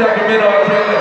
Sacramento,